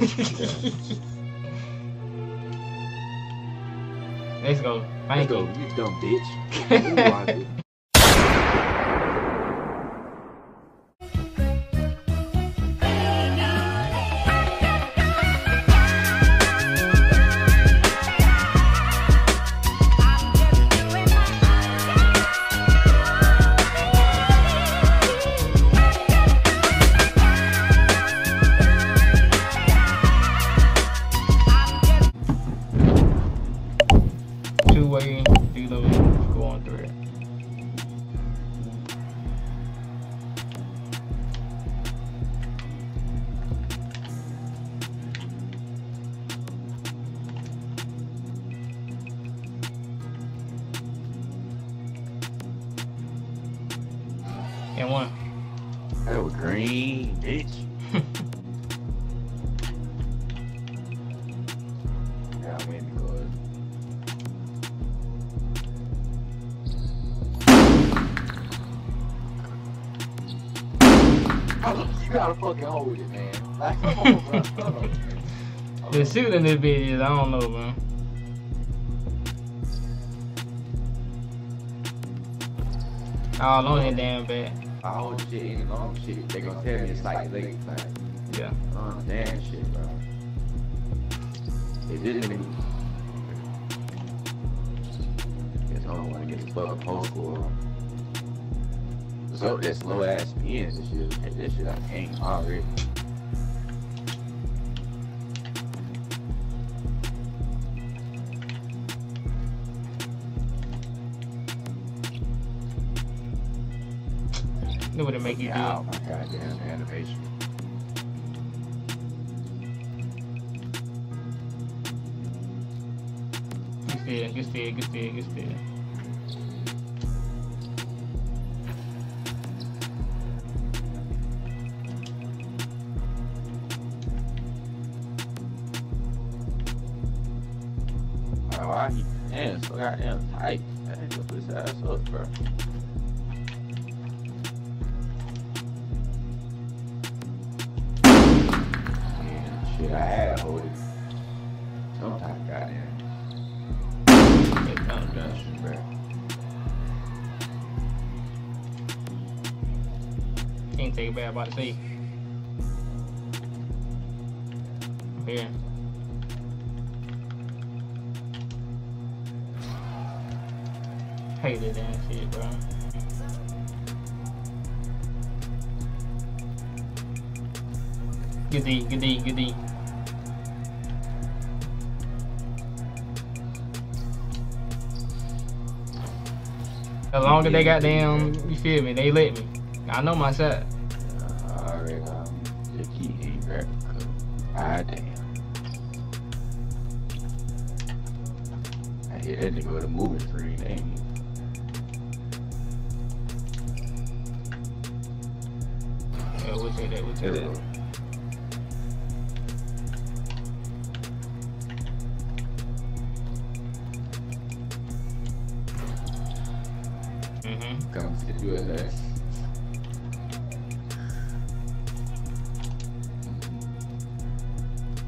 Let's go. Let's go, you. you dumb bitch. one. That was green, bitch. Yeah, I win because you gotta fucking hold it, man. Like, come on, bro. Come on. The shooting this bitch is, I don't know, man. Oh, don't hit damn bad. I hold shit any long shit. They gonna tell me it's like late time. Yeah. Uh, damn shit, bro. They didn't even. Guess I don't wanna get the fucking post score. So that slow ass spins and shit. That shit I can't already. What to make you do. Oh my goddamn animation. Good steal, good steal, good steal, good steal. Oh, damn so goddamn tight. I ain't put his ass up, bro. Shit, I had to hold it. Sometimes, goddamn. Can't take it back, about to say. Here. Hate that damn shit, bro. Good D, good D, good D. As long as they got damn, you feel me, they let me. I know my side. Alright, um, just keep hitting, bro. God damn. I hit that nigga with a moving screen, ain't he? Yeah, we'll take that, we'll take that.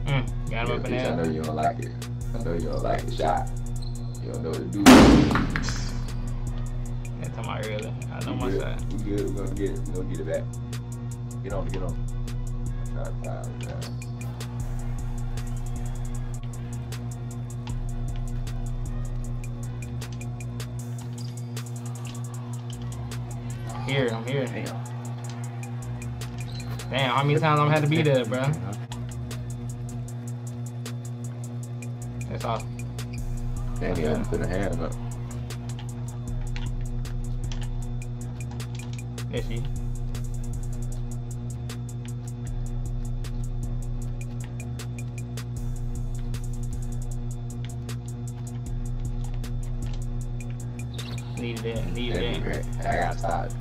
Mm, got him Yeah, up in bitch, I know you don't like it. I know you don't like the shot. You don't know what to do. That's talking about earlier. I know We my good. side. We good. We're gonna get it. We're gonna get it back. Get on. Get on. Try to it down. Here, I'm here. Damn. Damn, how many times I'm had to be there, bro? That's. Damn, he had to put a hand up. That's you. Needed that, needed That'd be that. great. I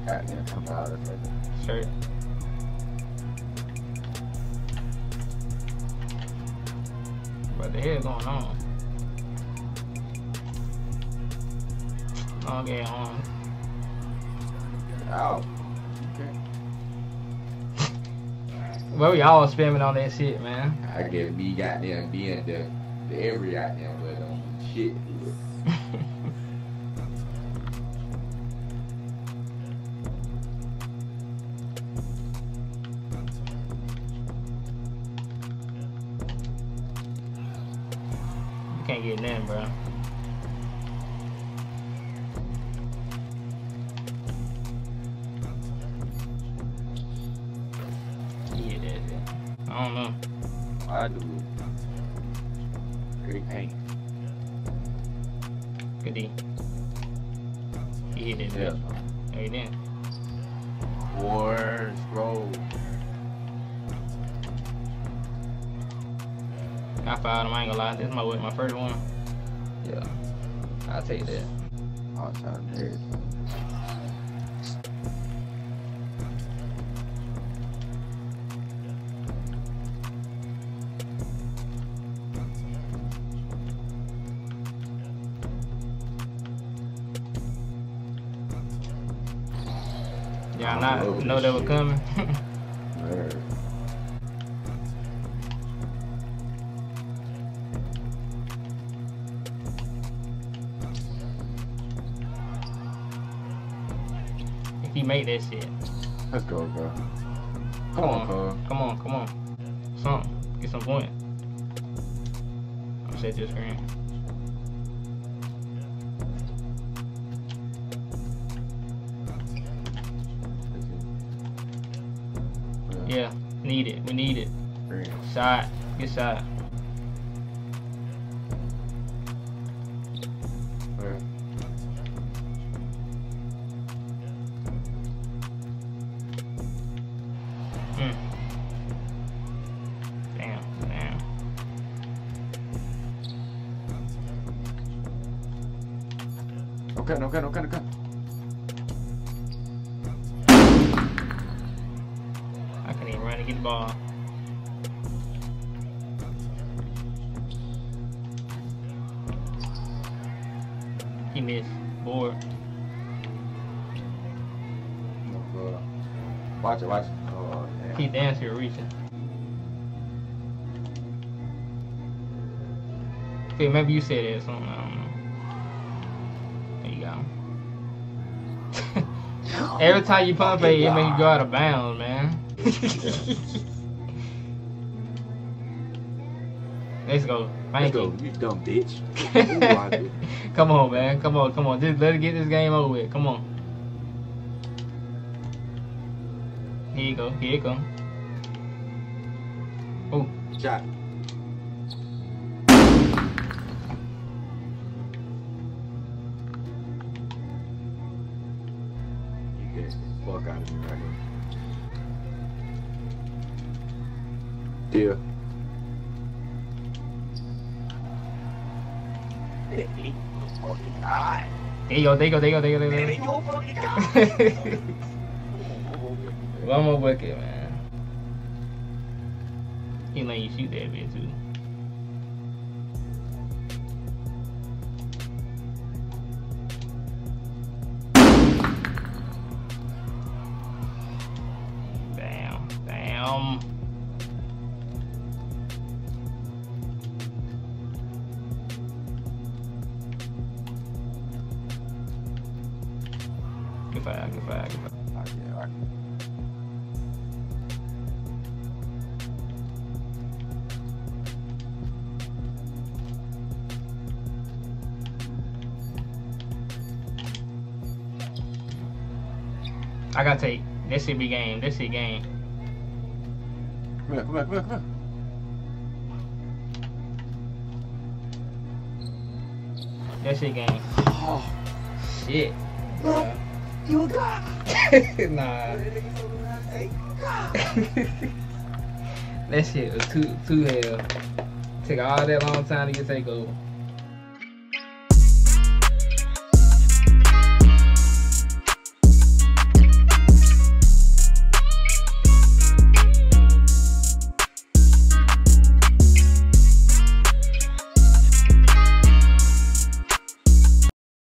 gotta come out of it. Shirt. What the hell going on? Long ass arms. Ow. Okay. Bro, y'all spamming on that shit, man. I get me goddamn being the, the every goddamn but um shit. You can't get nothing, bro. I do. Great paint. Good D. He hit that Yeah. No, he didn't. Wars, bro. I fouled him, I ain't gonna lie. This is my my first one. Yeah. I'll take that. All time there. Y'all not know they were coming. If he make that shit. Let's go, bro. Come Come on, on. Come on, come on. Something. Get some point. I'm set your screen. Need it. We need it. Shot. Get shot. Mm. Damn, damn. Okay. Okay, okay, okay, can't even run and get the ball. He missed. Board. Watch it, watch it. Oh. Keep dancing or reaching. Okay, maybe you said that or something. I don't know. There you go. Every time you pump it, it make you go out of bounds, man. Let's go. Let's Thank go, you. you dumb bitch. Ooh, come on, man. Come on, come on. Just let it get this game over with. Come on. Here you go. Here you go. Oh, Shot. You get the fuck out of me right here. Deal. there you go. There you go. There you go. There you go. There you go. One more bucket, man. He let you shoot that bit too. Damn, damn. Alright. I gotta take. This should be game. This should game. Come here, come here, come here, come here. That shit game. Oh, Shit. Bro, you got nah. that shit was too too hell. Took all that long time to get take over.